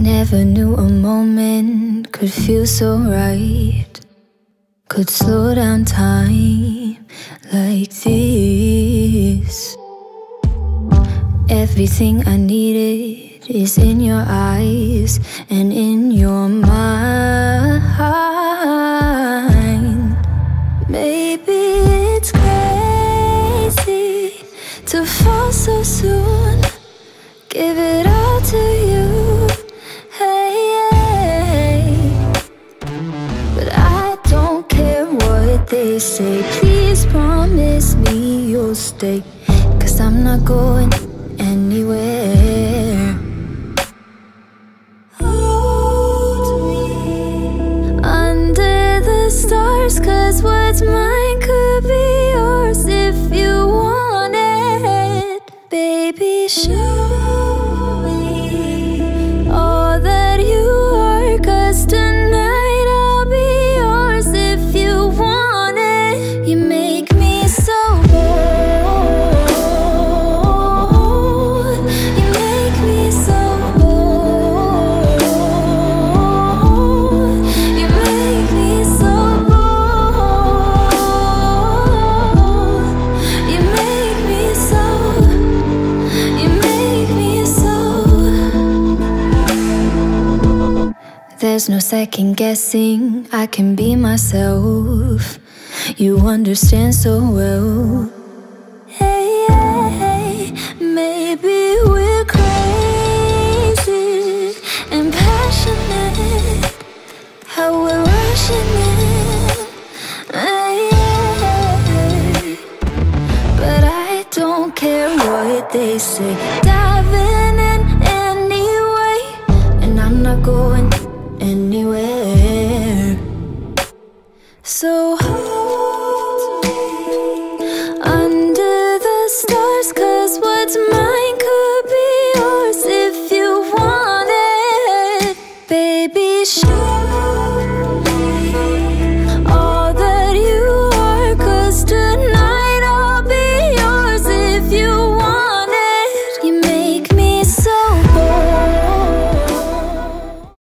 Never knew a moment could feel so right. Could slow down time like this. Everything I needed is in your eyes and in your mind. Maybe it's crazy to fall so soon. Say. Please promise me you'll stay. Cause I'm not going anywhere. Hold me under the stars. Cause what's mine could be yours if you want it. Baby, show There's no second guessing, I can be myself. You understand so well. Hey, hey, hey. maybe we're crazy and passionate. How we're rushing it? Hey, but I don't care what they say. Dive in. So hold me under the stars, cause what's mine could be yours if you want it. Baby, show